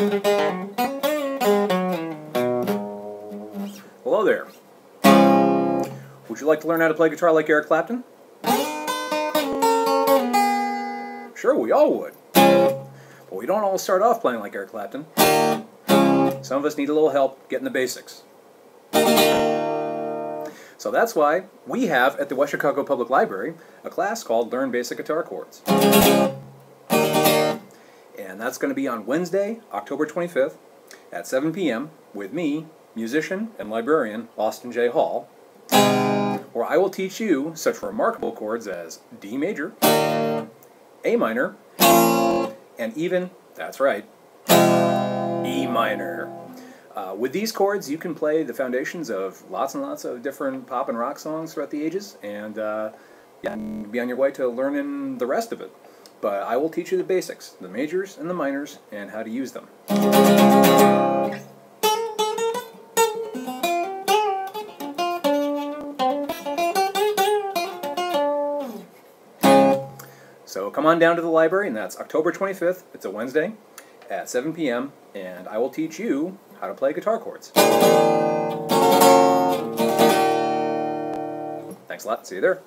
Hello there. Would you like to learn how to play guitar like Eric Clapton? Sure, we all would. But we don't all start off playing like Eric Clapton. Some of us need a little help getting the basics. So that's why we have at the West Chicago Public Library a class called Learn Basic Guitar Chords. And that's going to be on Wednesday, October 25th at 7 p.m. with me, musician and librarian Austin J. Hall, where I will teach you such remarkable chords as D major, A minor, and even, that's right, E minor. Uh, with these chords, you can play the foundations of lots and lots of different pop and rock songs throughout the ages, and uh, yeah, be on your way to learning the rest of it. But I will teach you the basics, the majors and the minors, and how to use them. So come on down to the library, and that's October 25th. It's a Wednesday at 7 p.m., and I will teach you how to play guitar chords. Thanks a lot. See you there.